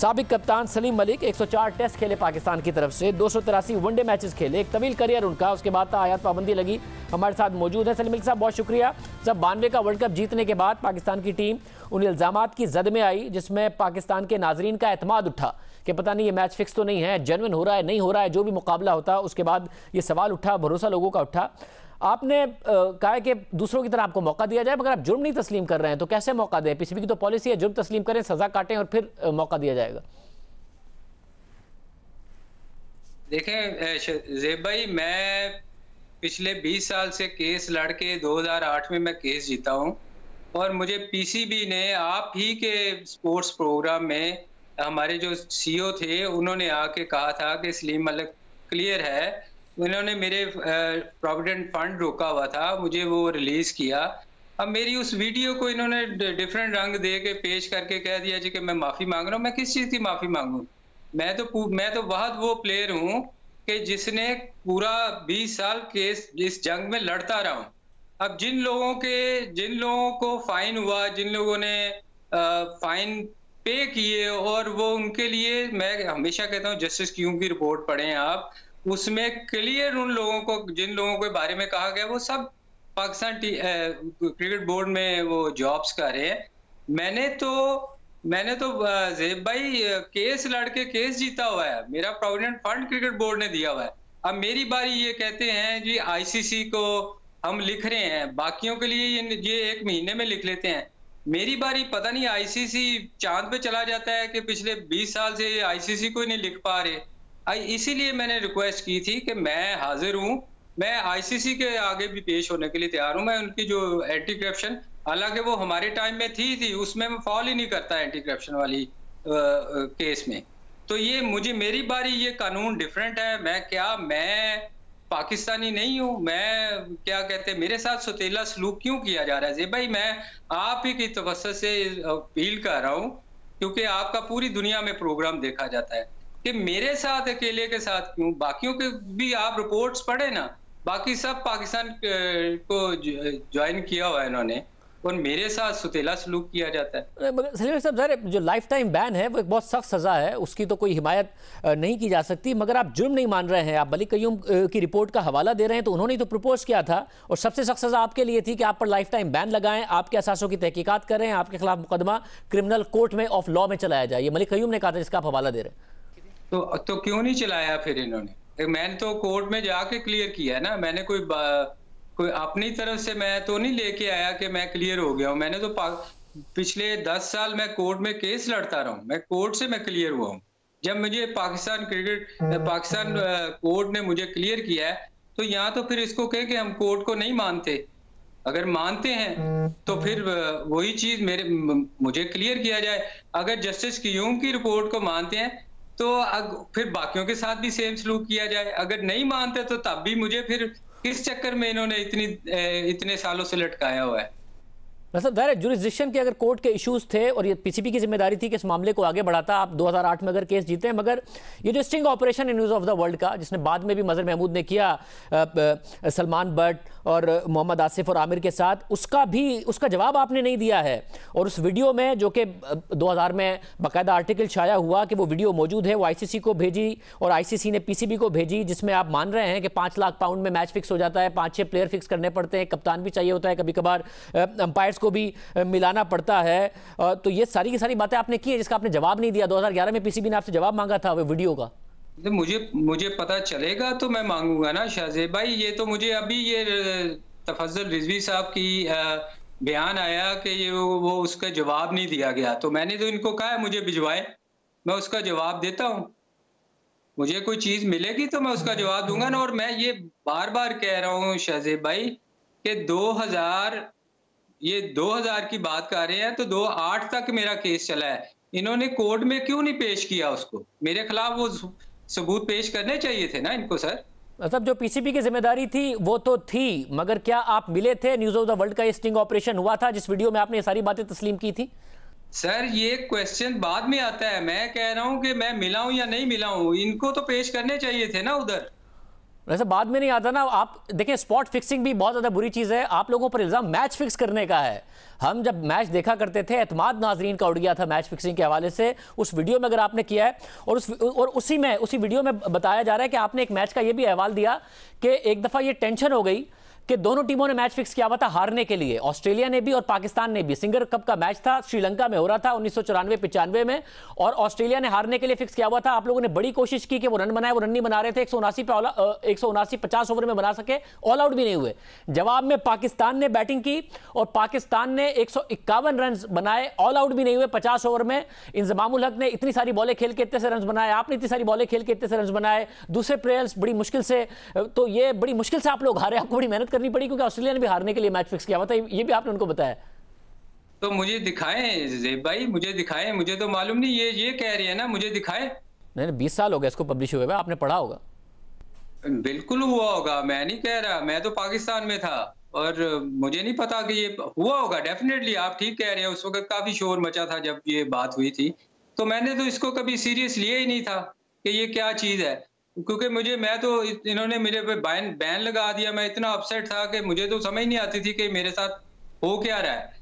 सबक कप्तान सलीम मलिक 104 टेस्ट खेले पाकिस्तान की तरफ़ से, दो वनडे मैचेस खेले, एक तवील करियर उनका, उसके बाद आयात पाबंदी लगी। हमारे साथ मौजूद है सलीम मलिक साहब, बहुत शुक्रिया। जब बानवे का वर्ल्ड कप जीतने के बाद पाकिस्तान की टीम उन इल्ज़ाम की जद में आई, जिसमें पाकिस्तान के नाजरीन का अतमाद उठा कि पता नहीं ये मैच फिक्स तो नहीं है जेनवन हो रहा है, नहीं हो रहा है, जो भी मुकाबला होता, उसके बाद ये सवाल उठा, भरोसा लोगों का उठा। आपने कहा कि दूसरों की तरह आपको मौका दिया जाए, मगर आप जुर्म नहीं तस्लीम कर रहे हैं तो कैसे मौका दें? पीसीबी की तो पॉलिसी है, जुर्म तस्लीम करें, सजा काटें और फिर मौका दिया जाएगा। देखें जेब भाई, मैं पिछले 20 साल से केस लड़के 2008 में मैं केस जीता हूँ, और मुझे पीसीबी ने आप ही के स्पोर्ट्स प्रोग्राम में हमारे जो सीईओ थे, उन्होंने आके कहा था कि सलीम मलिक क्लियर है उन्होंने मेरे प्रोविडेंट फंड रोका हुआ था, मुझे वो रिलीज़ किया। अब मेरी उस वीडियो को इन्होंने डिफरेंट रंग दे के, पेश करके कह दिया जी कि मैं माफ़ी मांग रहा हूँ। मैं किस चीज़ की माफ़ी मांगू? मैं तो मैं तो बहुत वो प्लेयर हूँ कि जिसने पूरा 20 साल केस, इस जंग में लड़ता रहा हूँ। अब जिन लोगों के, जिन लोगों को फाइन हुआ, जिन लोगों ने फाइन पे किए और वो उनके लिए, मैं हमेशा कहता हूँ जस्टिस क्यों की रिपोर्ट पढ़ें आप। उसमें क्लियर उन लोगों को, जिन लोगों के बारे में कहा गया, वो सब पाकिस्तान क्रिकेट बोर्ड में वो जॉब्स कर रहे हैं। मैंने तो मैंने तो जेब भाई केस लड़के केस जीता हुआ है। मेरा प्रोविडेंट फंड क्रिकेट बोर्ड ने दिया हुआ है। अब मेरी बारी ये कहते हैं जी आईसीसी को हम लिख रहे हैं। बाकियों के लिए ये एक महीने में लिख लेते हैं। मेरी बारी, पता नहीं आईसीसी चाँद पे चला जाता है कि पिछले 20 साल से आईसीसी को नहीं लिख पा रहे। इसीलिए मैंने रिक्वेस्ट की थी कि मैं हाजिर हूँ। मैं आईसीसी के आगे भी पेश होने के लिए तैयार हूँ। मैं उनकी जो एंटी करप्शन हालाँकि वो हमारे टाइम में थी थी उसमें मैं फॉल ही नहीं करता एंटी करप्शन वाली आ, केस में। तो ये मुझे मेरी बारी ये कानून डिफरेंट है। मैं क्या मैं पाकिस्तानी नहीं हूँ? मैं क्या कहते मेरे साथ सुतीला सलूक क्यों किया जा रहा है? भाई मैं आप ही की तवस्त से अपील कर रहा हूँ क्योंकि आपका पूरी दुनिया में प्रोग्राम देखा जाता है। कि मेरे साथ, अकेले के साथ क्यों? बाकियों के भी आप रिपोर्ट्स पढ़े ना, बाकी सब पाकिस्तान को ज्वाइन किया हुआ है इन्होंने। और मेरे साथ सुतेला सलूक किया जाता है। मगर सलीम साहब ज़रा जो लाइफ टाइम बैन है, वो एक बहुत सख्त सज़ा है, उसकी तो कोई हिमायत नहीं की जा सकती। मगर आप जुर्म नहीं मान रहे हैं। आप मलिक कयूम की रिपोर्ट का हवाला दे रहे हैं तो उन्होंने तो प्रपोज किया था। और सबसे सख्त सज़ा आपके लिए थी कि आप पर लाइफ टाइम बैन लगाएँ, आपके असासों की तहकीकत करें, आपके खिलाफ मुकदमा क्रिमिनल कोर्ट में ऑफ़ लॉ में चलाया जाए। ये मलिक कयूम ने कहा था, जिसका आप हवाला दे रहे हैं। तो तो क्यों नहीं चलाया फिर इन्होंने? मैंने तो कोर्ट में जाके क्लियर किया है ना। मैंने कोई कोई अपनी तरफ़ से मैं तो नहीं लेके आया कि मैं क्लियर हो गया हूँ। मैंने तो पिछले दस साल मैं कोर्ट में केस लड़ता रहा हूँ। मैं कोर्ट से मैं क्लियर हुआ हूँ। जब मुझे पाकिस्तान क्रिकेट पाकिस्तान कोर्ट ने मुझे क्लियर किया है तो यहाँ तो फिर इसको कहे कि हम कोर्ट को नहीं मानते। अगर मानते हैं तो फिर वही चीज़ मेरे मुझे क्लियर किया जाए। अगर जस्टिस क्यूम की रिपोर्ट को मानते हैं तो फिर बाकियों के साथ भी सेम सलूक किया जाए। अगर नहीं मानते तो तब भी मुझे फिर किस चक्कर में इन्होंने इतनी इतने सालों से लटकाया हुआ है? मतलब ज़ाहिर जुरिस्डिक्शन के अगर कोर्ट के इश्यूज़ थे और ये पीसीबी की ज़िम्मेदारी थी कि इस मामले को आगे बढ़ाता, आप 2008 में अगर केस जीते हैं, मगर ये जो sting operation in News of the World का, जिसने बाद में भी मजर महमूद ने किया सलमान भट्ट और मोहम्मद आसिफ और आमिर के साथ, उसका भी, उसका जवाब आपने नहीं दिया है। और उस वीडियो में, जो कि 2000 में बाकायदा आर्टिकल छाया हुआ कि वो वीडियो मौजूद है, वो आईसीसी को भेजी और आईसीसी ने पीसीबी को भेजी, जिसमें आप मान रहे हैं कि पाँच लाख पाउंड में मैच फिक्स हो जाता है पाँच छः प्लेयर फिक्स करने पड़ते हैं, कप्तान भी चाहिए होता है कभी कभार अंपायर्स को भी मिलाना पड़ता है। तो ये सारी की सारी बातें आपने की है जिसका आपने जवाब नहीं दिया। 2011 में पीसीबी ने आपसे जवाब मांगा था वीडियो का। तो मुझे मुझे पता चलेगा तो मैं मांगूँगा ना शाहजेब भाई। ये तो मुझे अभी ये तफजल रिजवी साहब की बयान आया कि ये वो उसका जवाब नहीं दिया गया। तो मैंने तो इनको कहा है, मुझे भिजवाए। मैं उसका जवाब देता हूँ। मुझे कोई चीज़ मिलेगी तो मैं उसका जवाब दूँगा ना। और मैं ये बार बार कह रहा हूँ शाहजेब भाई कि 2000 ये 2000 की बात कर रहे हैं तो दो आठ तक मेरा केस चला है। इन्होंने कोर्ट में क्यों नहीं पेश किया उसको? मेरे खिलाफ वो सबूत पेश करने चाहिए थे ना इनको सर? मतलब जो पीसीबी की ज़िम्मेदारी थी वो तो थी मगर क्या आप मिले थे? न्यूज़ ऑफ़ द वर्ल्ड का स्टिंग ऑपरेशन हुआ था जिस वीडियो में आपने ये सारी बातें तस्लीम की थी? सर ये क्वेश्चन बाद में आता है। मैं कह रहा हूँ कि मैं मिला हूँ या नहीं मिला हूँ इनको तो पेश करने चाहिए थे ना उधर। वैसे बाद में नहीं आता ना, आप देखें स्पॉट फिक्सिंग भी बहुत ज़्यादा बुरी चीज़ है। आप लोगों पर इल्ज़ाम मैच फिक्स करने का है। हम जब मैच देखा करते थे, एतमाद नाजरीन का उड़ गया था मैच फिक्सिंग के हवाले से। उस वीडियो में अगर आपने किया है, और उस, और उसी में, उसी वीडियो में बताया जा रहा है कि आपने एक मैच का ये भी अहवाल दिया कि एक दफ़ा ये टेंशन हो गई। कि दोनों टीमों ने मैच फिक्स किया हुआ था हारने के लिए। ऑस्ट्रेलिया ने भी और पाकिस्तान ने भी। सिंगर कप का मैच था, श्रीलंका में हो रहा था उन्नीस सौ चौरानवे पिचानवे में। और ऑस्ट्रेलिया ने हारने के लिए फिक्स किया हुआ था। आप लोगों ने बड़ी कोशिश की कि वो रन बनाए, वो रन नहीं बना रहे थे। एक सौ पे एक सौ उनासी पचास ओवर में बना सके। ऑल आउट भी नहीं हुए। जवाब में पाकिस्तान ने बैटिंग की और पाकिस्तान ने एक सौ इक्यावन रन बनाए। ऑल आउट भी नहीं हुए पचास ओवर में। इंजमामुल हक ने इतनी सारी बॉलें खेल के इतने से रन बनाए। आपने इतनी सारी बॉलें खेल के इतने से रन बनाए। दूसरे प्लेयर्स बड़ी मुश्किल से तो ये बड़ी मुश्किल से आप लोग हारे। आपको बड़ी मेहनत करनी पड़ी क्योंकि ऑस्ट्रेलिया ने भी हारने के लिए मैच फिक्स किया। हुआ था ये भी आपने उनको बताया। तो मुझे दिखाएँ जेब भाई मुझे दिखाएँ मुझे तो मालूम नहीं ये ये कह रही है ना मुझे दिखाएँ। नहीं बीस साल हो गए इसको पब्लिश हुए आपने पढ़ा होगा। बिल्कुल हुआ होगा मैं नहीं कह रहा मैं तो पाकिस्तान में था। और मुझे नहीं पता कि ये हुआ होगा डेफिनेटली आप ठीक कह रहे हैं उस वक्त काफ़ी शोर मचा था जब ये बात हुई थी। तो मैंने तो इसको कभी सीरियस लिया ही नहीं था कि ये क्या चीज़ है। क्योंकि मुझे मैं तो इन्होंने मेरे पे बैन बैन लगा दिया। मैं इतना अपसेट था कि मुझे तो समझ नहीं आती थी कि मेरे साथ हो क्या रहा है।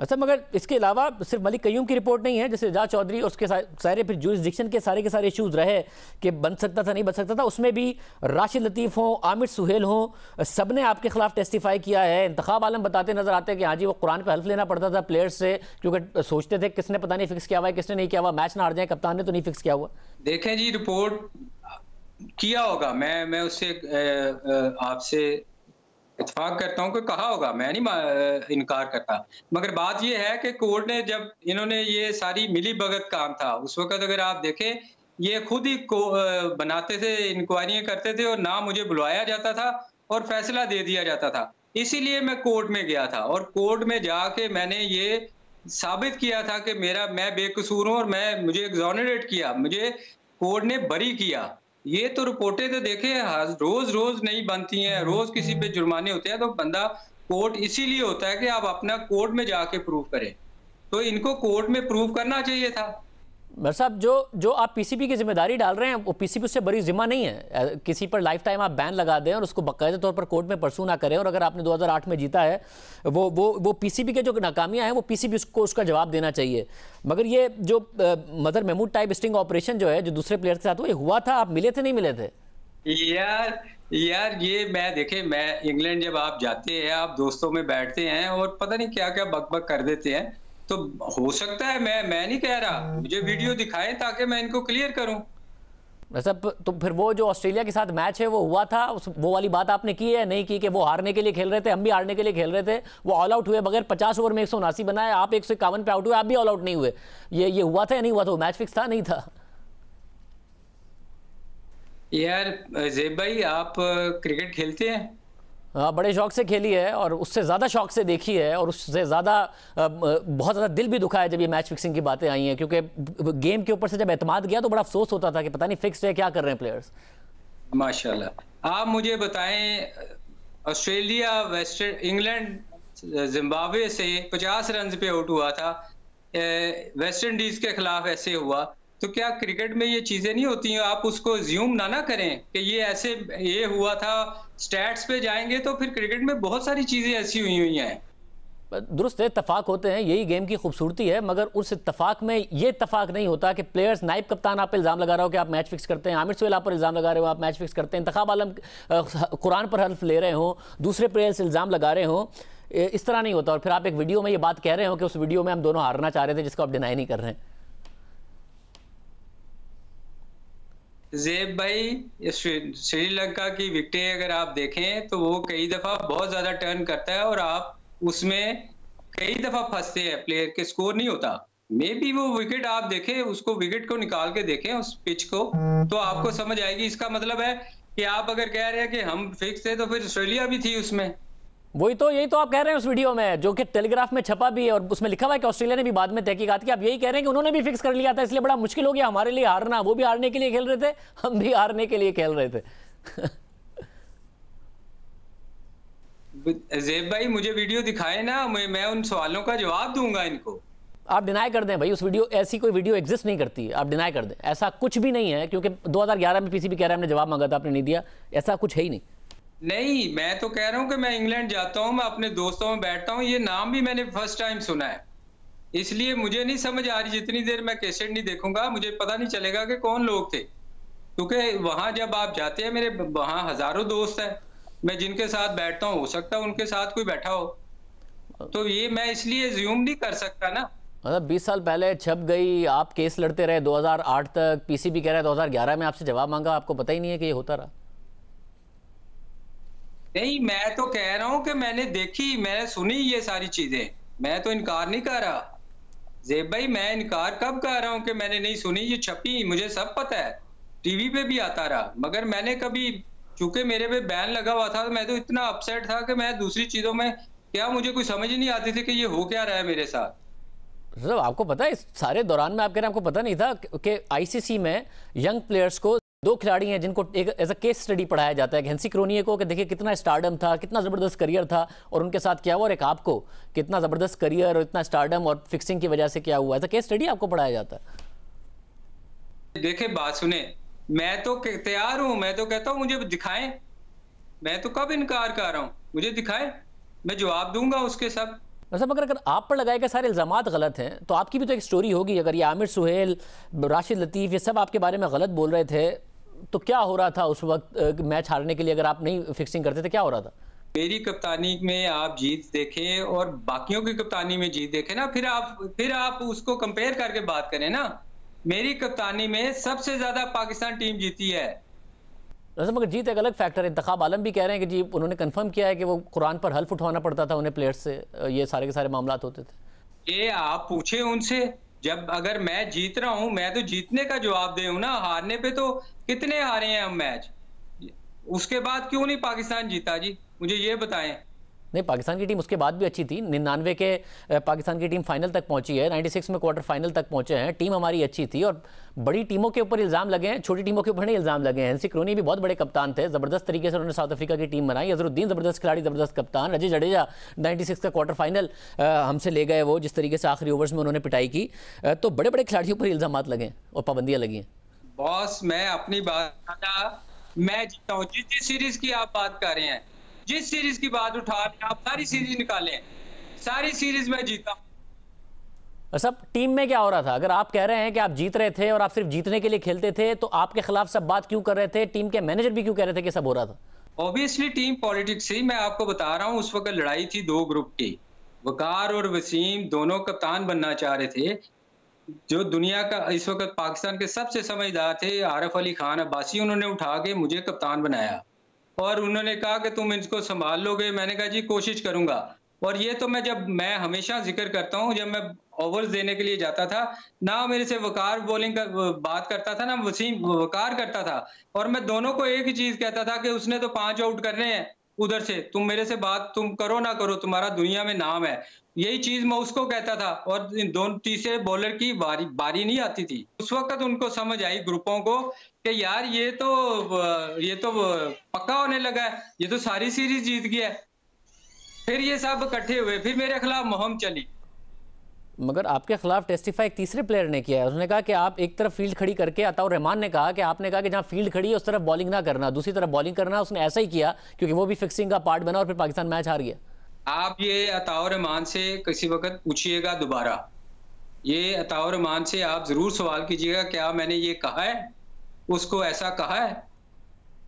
अच्छा मगर इसके अलावा सिर्फ़ मलिक कयूम की रिपोर्ट नहीं है जैसे जा चौधरी उसके सारे फिर जुरिस्डिक्शन के सारे के सारे इश्यूज़ रहे कि बन सकता था नहीं बन सकता था उसमें भी राशिद लतीफ़ हों आमिर सुहेल हों सबने आपके खिलाफ टेस्टिफाई किया है। इंतखाब आलम बताते नज़र आते हैं कि हाँ जी वो कुरान पर हल्फ लेना पड़ता था प्लेयर्स से क्योंकि सोचते थे किसने पता नहीं फिक्स किया हुआ है किसने नहीं किया हुआ मैच ना हार जाए कप्तान ने तो नहीं फिक्स किया हुआ। देखें जी रिपोर्ट किया होगा। मैं मैं उससे आपसे इतफाक करता हूँ कि कहा होगा। मैं नहीं इनकार करता। मगर बात यह है कि कोर्ट ने जब इन्होंने ये सारी मिली भगत काम था, उस वक्त अगर आप देखें, ये खुद ही को बनाते थे इंक्वायरियाँ करते थे और ना मुझे बुलवाया जाता था और फैसला दे दिया जाता था। इसीलिए मैं कोर्ट में गया था और कोर्ट में जाके मैंने ये साबित किया था कि मेरा, मैं बेकसूर हूँ और मैं, मुझे एग्जॉनरेट किया। मुझे कोर्ट ने बरी किया। ये तो रिपोर्टें तो देखे रोज रोज नहीं बनती हैं, रोज किसी पे जुर्माने होते हैं तो बंदा कोर्ट इसीलिए होता है कि आप अपना कोर्ट में जाके प्रूव करें। तो इनको कोर्ट में प्रूव करना चाहिए था। मेरे साहब, जो जो आप पीसीबी की ज़िम्मेदारी डाल रहे हैं, वो पीसीबी उससे बड़ी जिम्मा नहीं है। किसी पर लाइफ टाइम आप बैन लगा दें और उसको बाकायदे तौर पर कोर्ट में परसू ना करें। और अगर आपने 2008 में जीता है, वो वो वो पीसीबी के जो नाकामियाँ हैं, वो पीसीबी उसको, उसका जवाब देना चाहिए। मगर ये जो मदर महमूद टाइप स्टिंग ऑपरेशन जो है, जो दूसरे प्लेयर के साथ वो हुआ था? आप मिले थे, नहीं मिले थे? यार यार, ये मैं, देखे, मैं, इंग्लैंड जब आप जाते हैं, आप दोस्तों में बैठते हैं और पता नहीं क्या क्या बक बक कर देते हैं तो हो सकता है मैं मैं नहीं कह रहा। मुझे वीडियो दिखाएँ ताकि मैं इनको क्लियर करूँ। वैसा तो फिर वो जो ऑस्ट्रेलिया के साथ मैच है वो हुआ था। उस वो वाली बात आपने की है? नहीं की कि वो हारने के लिए खेल रहे थे हम भी हारने के लिए खेल रहे थे। वो ऑल आउट हुए बगैर पचास ओवर में एक सौ उनासी बनाए आप एक सौ इक्यावन पे आउट हुए आप भी ऑल आउट नहीं हुए। ये ये हुआ था या नहीं हुआ था? मैच फिक्स था नहीं था? यार जेब भाई आप क्रिकेट खेलते हैं हाँ? बड़े शौक से खेली है और उससे ज़्यादा शौक से देखी है और उससे ज़्यादा बहुत ज़्यादा दिल भी दुखा है जब ये मैच फिक्सिंग की बातें आई हैं, क्योंकि गेम के ऊपर से जब एतमाद गया तो बड़ा अफसोस होता था कि पता नहीं फिक्स है, क्या कर रहे हैं प्लेयर्स माशाल्लाह। आप मुझे बताएँ, ऑस्ट्रेलिया, वेस्ट, इंग्लैंड, जिम्बाब्वे से 50 रन पे आउट हुआ था। वेस्ट इंडीज के खिलाफ ऐसे हुआ। तो क्या क्रिकेट में ये चीज़ें नहीं होती हैं? आप उसको ज्यूम ना ना करें कि ये ऐसे, ये हुआ था स्टैट्स पे जाएँगे तो फिर क्रिकेट में बहुत सारी चीज़ें ऐसी हुई हुई हैं। दुरुस्त इतफाक होते हैं, यही गेम की खूबसूरती है, मगर उस इतफाक में ये इतफाक नहीं होता कि प्लेयर्स नाइब कप्तान आप इल्ज़ाम लगा रहे हो कि आप मैच फिक्स करते हैं, आमिर सुहेल आप पर इल्ज़ाम लगा रहे हो, आप मैच फिक्स करते हैं, इंतखाब आलम कुरान पर हल्फ ले रहे हो, दूसरे प्लेयर्स इल्ज़ाम लगा रहे हो इस तरह नहीं होता। और फिर आप एक वीडियो में ये बात कह रहे हो कि उस वीडियो में हम दोनों हारना चाह रहे थे, जिसको आप डिनाई नहीं कर रहे हैं। जेब भाई श्रीलंका की विकेटें अगर आप देखें तो वो कई दफ़ा बहुत ज़्यादा टर्न करता है और आप उसमें कई दफ़ा फंसते हैं प्लेयर के स्कोर नहीं होता। मे बी वो विकेट आप देखें, उसको विकेट को निकाल के देखें, उस पिच को तो आपको समझ आएगी। इसका मतलब है कि आप अगर कह रहे हैं कि हम फिक्स थे तो फिर ऑस्ट्रेलिया भी थी उसमें। वही तो यही तो आप कह रहे हैं उस वीडियो में जो कि टेलीग्राफ में छपा भी है और उसमें लिखा हुआ है कि ऑस्ट्रेलिया ने भी बाद में तहकीकात की। आप यही कह रहे हैं कि उन्होंने भी फिक्स कर लिया था इसलिए बड़ा मुश्किल हो गया हमारे लिए हारना। वो भी हारने के लिए खेल रहे थे हम भी हारने के लिए खेल रहे थे। जेब भाई मुझे वीडियो दिखाए ना मैं, मैं उन सवालों का जवाब दूँगा इनको। आप डिनाई कर दें भाई उस वीडियो ऐसी कोई वीडियो एग्जिस्ट नहीं करती। आप डिनाई कर दें। ऐसा कुछ भी नहीं है क्योंकि 2011 में पीसीबी कह रहा है हमने जवाब मांगा था आपने नहीं दिया। ऐसा कुछ है ही नहीं। नहीं, मैं तो कह रहा हूँ कि मैं इंग्लैंड जाता हूँ, मैं अपने दोस्तों में बैठता हूँ, ये नाम भी मैंने फ़र्स्ट टाइम सुना है। इसलिए मुझे नहीं समझ आ रही, जितनी देर मैं कैसेट नहीं देखूँगा, मुझे पता नहीं चलेगा कि कौन लोग थे। क्योंकि वहाँ जब आप जाते हैं, मेरे वहाँ हज़ारों दोस्त हैं, मैं जिनके साथ बैठता हूँ, हो सकता उनके साथ कोई बैठा हो। तो ये मैं इसलिए ज्यूम नहीं कर सकता ना। मतलब 20 साल पहले छप गई, आप केस लड़ते रहे 2008 तक, पीसीबी कह रहा है 2011 में आपसे जवाब मांगा, आपको पता ही नहीं है कि ये होता रहा। नहीं, मैं तो कह रहा हूँ कि मैंने देखी, मैंने सुनी ये सारी चीज़ें। मैं तो इनकार नहीं कर रहा। जेब भाई, मैं इनकार कब कर रहा हूँ कि मैंने नहीं सुनी? ये छपी, मुझे सब पता है। टीवी पे भी आता रहा, मगर मैंने कभी, चूँकि मेरे पे बैन लगा हुआ था तो मैं तो इतना अपसेट था कि मैं दूसरी चीज़ों में, क्या मुझे कोई समझ नहीं आती थी कि ये हो क्या रहा है मेरे साथ? मतलब आपको पता है सारे दौरान में आप कह रहे आपको पता नहीं था कि आईसीसी में यंग प्लेयर्स को दो खिलाड़ी हैं जिनको एक एज अ केस स्टडी पढ़ाया जाता है हेंसी क्रोनिए को कि देखिए कितना स्टारडम था कितना ज़बरदस्त करियर था और उनके साथ क्या हुआ और एक आपको कितना ज़बरदस्त करियर और इतना स्टारडम और फिक्सिंग की वजह से क्या हुआ। एज अ केस स्टडी आपको पढ़ाया जाता है। देखे बात सुने। मैं तो तैयार हूँ। मैं तो कहता हूँ मुझे दिखाएँ। मैं तो कब इनकार कर रहा हूँ? मुझे दिखाएँ। मैं जवाब दूँगा उसके सब। मतलब अगर अगर आप पर लगाए गए सारे इल्ज़ाम गलत हैं तो आपकी भी तो एक स्टोरी होगी। अगर ये आमिर सुहेल राशिद लतीफ़ ये सब आपके बारे में गलत बोल रहे थे तो क्या हो रहा था उस वक्त मैच हारने के लिए अगर आप नहीं फिक्सिंग करते थे क्या हो रहा था? मेरी कप्तानी में आप जीत देखें और बाकियों की कप्तानी में जीत देखें ना फिर आप फिर आप उसको कंपेयर करके बात करें ना। मेरी कप्तानी में सबसे ज़्यादा पाकिस्तान टीम जीती है। मगर जीत एक अलग फैक्टर है। इंतखाब आलम भी कह रहे हैं कि जी उन्होंने कंफर्म किया है कि वो कुरान पर हल्फ उठवाना पड़ता था उन्हें प्लेयर्स से ये सारे के सारे मामला होते थे। ये आप पूछे उनसे। जब अगर मैं जीत रहा हूँ, मैं तो जीतने का जवाब दे ना। हारने पे तो कितने हारे हैं हम मैच? उसके बाद क्यों नहीं पाकिस्तान जीता जी? मुझे ये बताएँ। नहीं, पाकिस्तान की टीम उसके बाद भी अच्छी थी। निन्यानवे के पाकिस्तान की टीम फाइनल तक पहुँची है। 96 में क्वार्टर फाइनल तक पहुँचे हैं। टीम हमारी अच्छी थी और बड़ी टीमों के ऊपर इल्ज़ाम लगे हैं। छोटी टीमों के ऊपर नहीं इल्ज़ाम लगे हैं। हेंसी क्रोनी भी बहुत बड़े कप्तान थे। ज़बरदस्त तरीके से उन्होंने साउथ अफ्रीका की टीम बनाई। अजरुद्दीन ज़बरदस्त खिलाड़ी, ज़बरदस्त कप्तान। अजय जडेजा नाइन्टी का क्वार्टर फाइनल हमसे ले गए वो, जिस तरीके से आखिरी ओवर्स में उन्होंने पिटाई की। तो बड़े बड़े खिलाड़ियों पर इल्ज़ाम लगे और पाबंदियाँ लगी हैं। बॉस, मैं अपनी बात, मैं जीता हूँ। जिस जिस सीरीज़ की आप बात कर रहे हैं जिस सीरीज़ की बात उठा रहे हैं आप सारी सीरीज़ निकालें। सारी सीरीज़ में जीता सब टीम में क्या हो रहा था? अगर आप कह रहे हैं कि आप जीत रहे थे और आप सिर्फ़ जीतने के लिए खेलते थे तो आपके खिलाफ सब बात क्यों कर रहे थे? टीम के मैनेजर भी क्यों कह रहे थे कि सब हो रहा था? ऑब्वियसली टीम पॉलिटिक्स ही मैं आपको बता रहा हूँ उस वक्त लड़ाई थी दो ग्रुप की। वकार और वसीम दोनों कप्तान बनना चाह रहे थे। जो दुनिया का इस वक्त पाकिस्तान के सबसे समझदार थे आरफ अली खान अब्बासी उन्होंने उठा के मुझे कप्तान बनाया। और उन्होंने कहा कि तुम इनको संभाल लोगे। मैंने कहा, जी, कोशिश करूँगा। और ये तो मैं जब, मैं हमेशा ज़िक्र करता हूँ, जब मैं ओवर्स देने के लिए जाता था, ना मेरे से वकार बॉलिंग का बात करता था, ना वसीम, वकार करता था। और मैं दोनों को एक ही चीज़ कहता था कि उसने तो पाँच आउट करने हैं। उधर से, तुम मेरे से बात तुम करो ना करो, तुम्हारा दुनिया में नाम है। यही चीज़ मैं उसको कहता था और दोनों तीसरे बॉलर की बारी बारी नहीं आती थी। उस वक्त उनको समझ आई ग्रुपों को कि यार ये तो ये तो पक्का होने लगा है, ये तो सारी सीरीज़ जीत गया फिर ये सब इकट्ठे हुए, फिर मेरे खिलाफ मुहिम चली। मगर आपके खिलाफ टेस्टिफाई एक तीसरे प्लेयर ने किया है। उसने कहा कि आप एक तरफ़ फ़ील्ड खड़ी करके अताउर रहमान ने कहा कि आपने कहा कि जहाँ फ़ील्ड खड़ी है उस तरफ़ बॉलिंग ना करना दूसरी तरफ़ बॉलिंग करना उसने ऐसा ही किया क्योंकि वो भी फिक्सिंग का पार्ट बना और फिर पाकिस्तान मैच हार गया। आप ये अताउर रहमान से किसी वक्त पूछिएगा दोबारा। ये अताउर रहमान से आप ज़रूर सवाल कीजिएगा क्या मैंने ये कहा है? उसको ऐसा कहा है?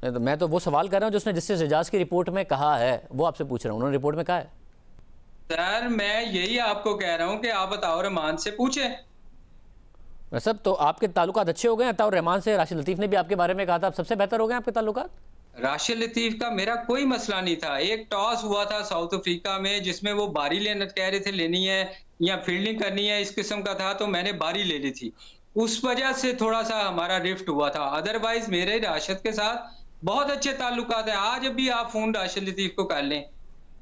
तो मैं तो वो सवाल कर रहा हूँ जिसने जिससे एजाज की रिपोर्ट में कहा है वो आपसे पूछ रहा हूँ। उन्होंने रिपोर्ट में कहा है। सर मैं यही आपको कह रहा हूँ कि आप अताउर रहमान से पूछे। सब तो आपके ताल्लुकात अच्छे हो गए अताउर रहमान से राशिद लतीफ़ ने भी आपके बारे में कहा था सबसे बेहतर हो गए आपके ताल्लुकात? राशिद लतीफ़ का मेरा कोई मसला नहीं था। एक टॉस हुआ था साउथ अफ्रीका में जिसमें वो बारी लेना कह रहे थे लेनी है या फील्डिंग करनी है इस किस्म का था तो मैंने बारी ले ली थी। उस वजह से थोड़ा सा हमारा रिफ्ट हुआ था। अदरवाइज़ मेरे राशिद के साथ बहुत अच्छे ताल्लुकात है। आज भी आप फ़ोन राशिद लतीफ को कर लें।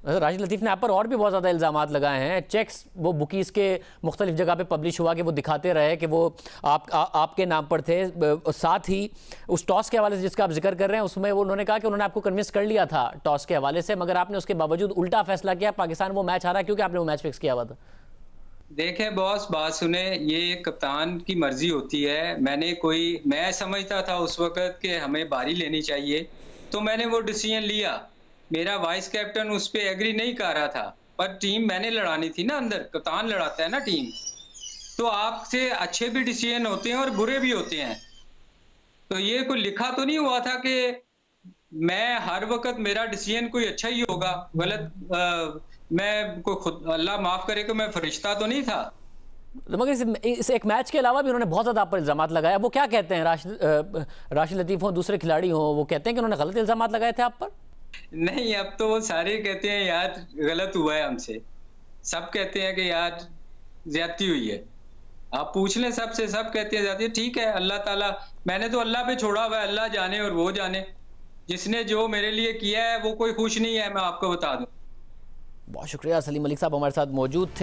राशिद लतीफ़ ने आप पर और भी बहुत ज़्यादा इल्ज़ाम लगाए हैं। चेक्स वो बुकीज़ के मुख्तलिफ़ जगह पे पब्लिश हुआ कि वो दिखाते रहे कि वो आप आ, आपके नाम पर थे। साथ ही उस टॉस के हवाले से जिसका आप ज़िक्र कर रहे हैं उसमें वो उन्होंने कहा कि उन्होंने आपको कन्विंस कर लिया था टॉस के हवाले से मगर आपने उसके बावजूद उल्टा फैसला किया पाकिस्तान वो मैच हारा क्योंकि आपने वो मैच फिक्स किया हुआ था। देखें बॉस बात सुने ये कप्तान की मर्ज़ी होती है। मैंने कोई मैं समझता था उस वक्त कि हमें बारी लेनी चाहिए तो मैंने वो डिसीज़न लिया। मेरा वाइस कैप्टन उस पर एग्री नहीं कर रहा था पर टीम मैंने लड़ानी थी ना अंदर कप्तान लड़ाता है ना टीम तो आपसे अच्छे भी डिसीज़न होते हैं और बुरे भी होते हैं। तो ये कोई लिखा तो नहीं हुआ था कि मैं हर वक्त मेरा डिसीज़न कोई अच्छा ही होगा गलत मैं कोई खुद अल्लाह माफ़ करे कि मैं फरिश्ता तो नहीं था। मगर इस, इस एक मैच के अलावा भी उन्होंने बहुत ज़्यादा आप पर इल्ज़ाम लगाया वो क्या कहते हैं राशिद राशिद लतीफ़ हो दूसरे खिलाड़ी हो वो कहते हैं कि उन्होंने गलत इल्ज़ाम लगाए थे आप पर? नहीं, अब तो वो सारे कहते हैं यार गलत हुआ है हमसे। सब कहते हैं कि यार ज्यादती हुई है। आप पूछ लें सबसे सब कहते हैं ज़्यादा ठीक है, अल्लाह ताला, मैंने तो अल्लाह पे छोड़ा हुआ है, अल्लाह जाने और वो जाने। जिसने जो मेरे लिए किया है, वो कोई खुश नहीं है, मैं आपको बता दूँ। बहुत शुक्रिया, सलीम मलिक साहब हमारे साथ मौजूद थे।